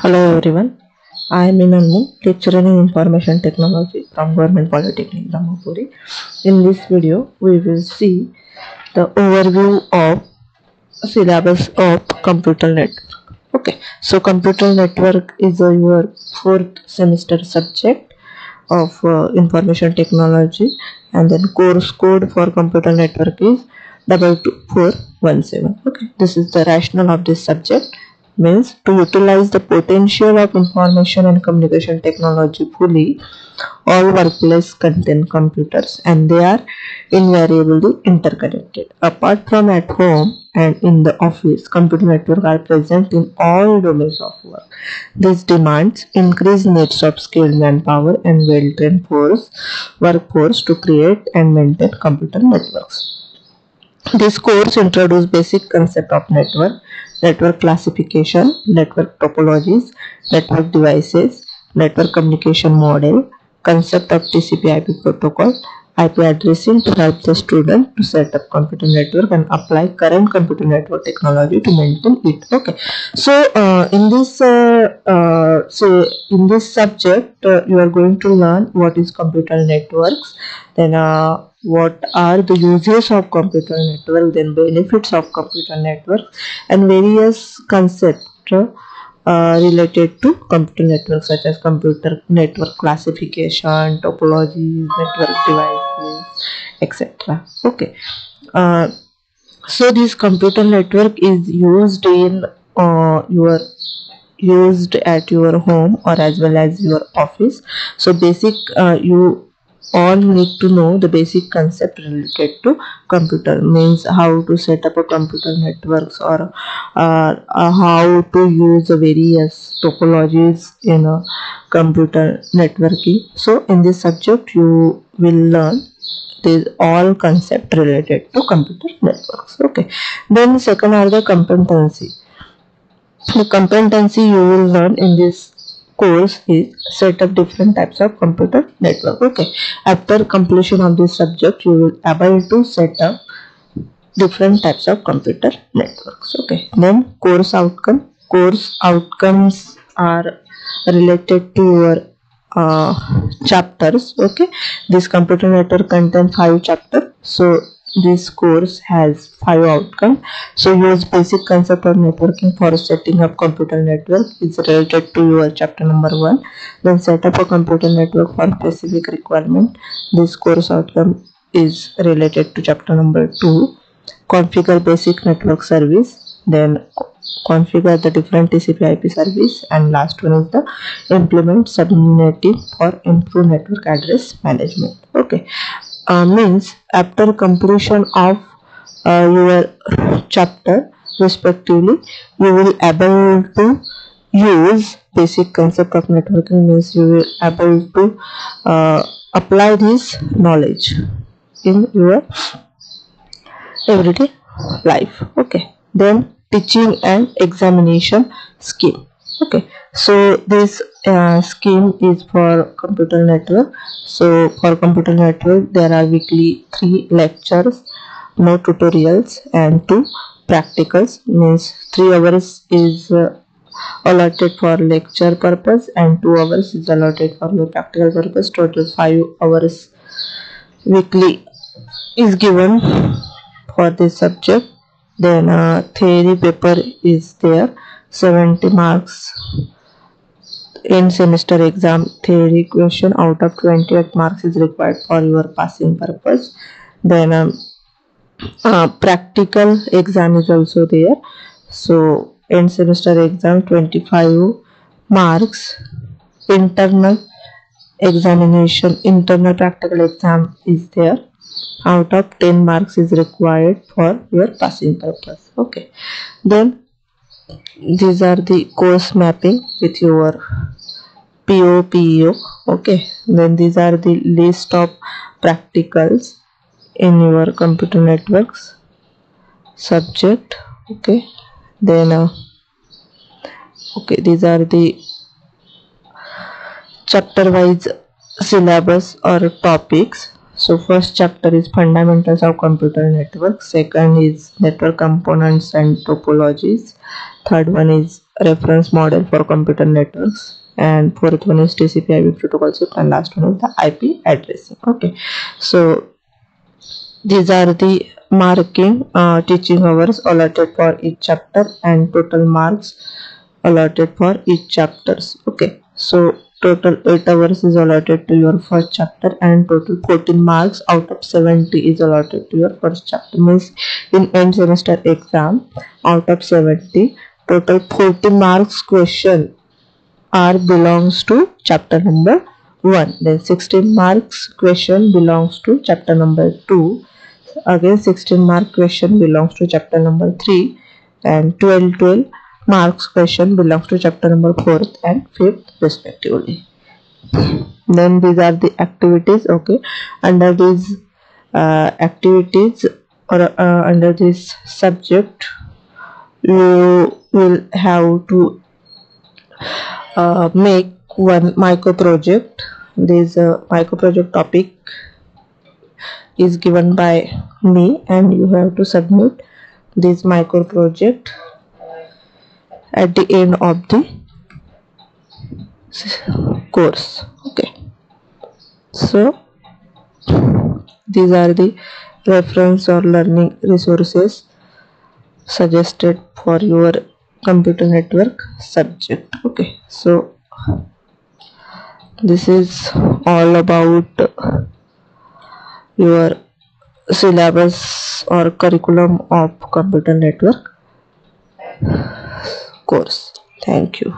Hello everyone. I am Minal Mun, lecturer in information technology from Government Polytechnic Brahmapuri. In this video, we will see the overview of syllabus of computer network. Okay, so computer network is your fourth semester subject of uh, information technology and then course code for computer network is double two four one seven. Okay, this is the rationale of this subject means to utilize the potential of information and communication technology fully all workplace contain computers and they are invariably interconnected. Apart from at home and in the office computer network are present in all domains of work. This demands increased needs of skilled manpower and well-trained force workforce to create and maintain computer networks. This course introduces basic concept of network, network classification, network topologies, network devices, network communication model, concept of TCP/IP protocol, IP addressing to help the student to set up computer network and apply current computer network technology to maintain it. Okay, so uh, in this uh, uh, so in this subject uh, you are going to learn what is computer networks, then uh, what are the uses of computer network, then benefits of computer network, and various concepts. Uh, related to computer networks such as computer network classification, topologies, network devices, etc. Okay. Uh, so this computer network is used in uh, your used at your home or as well as your office so basic uh, you all need to know the basic concept related to computer means how to set up a computer networks or uh, uh, how to use the various topologies in a computer networking. So in this subject you will learn these all concept related to computer networks. Okay. Then second are the competency. The competency you will learn in this course is set up different types of computer network. Okay. After completion of this subject you will able to set up different types of computer networks. Okay. Then course outcome course outcomes are related to your uh, chapters. Okay. This computer network contains five chapters. So this course has five outcomes. So use basic concept of networking for setting up computer network. Is related to your chapter number one. Then set up a computer network for specific requirement. This course outcome is related to chapter number two. Configure basic network service. Then configure the different TCP IP service. And last one is the implement subnetting for improve network address management. Okay uh, means after completion of uh, your chapter respectively you will able to use basic concept of networking means you will able to uh, apply this knowledge in your everyday life. Okay. Then teaching and examination scheme okay so this uh, scheme is for computer network. So for computer network there are weekly three lectures no tutorials and two practicals. Means three hours is uh, allotted for lecture purpose and two hours is allotted for your practical purpose. Total five hours weekly is given for this subject. Then uh, theory paper is there. 70 marks in semester exam theory question out of 28 marks is required for your passing purpose. Then um, uh, practical exam is also there. So end semester exam 25 marks internal examination internal practical exam is there. Out of 10 marks is required for your passing purpose. Okay. Then these are the course mapping with your PO PEO okay. Then these are the list of practicals in your computer networks. Subject okay. Then uh, okay these are the chapter wise syllabus or topics. So first chapter is fundamentals of computer network second is network components and topologies. Third one is reference model for computer networks and fourth one is TCP IP protocol chip and last one is the IP addressing okay. So these are the marking uh, teaching hours allotted for each chapter and total marks allotted for each chapters. Okay. So total 8 hours is allotted to your first chapter and total 14 marks out of 70 is allotted to your first chapter. Means in end semester exam out of 70 total 40 marks question are belongs to chapter number 1 then 16 marks question belongs to chapter number 2 again 16 mark question belongs to chapter number 3 and 12 12 marks question belongs to chapter number 4th and 5th respectively. Then these are the activities okay. Under these uh, activities or uh, under this subject you will have to uh, make one micro project this uh, micro project topic is given by me and you have to submit this micro project at the end of the course. Okay. So these are the reference or learning resources suggested for your computer network subject. Okay so this is all about your syllabus or curriculum of computer network course. Thank you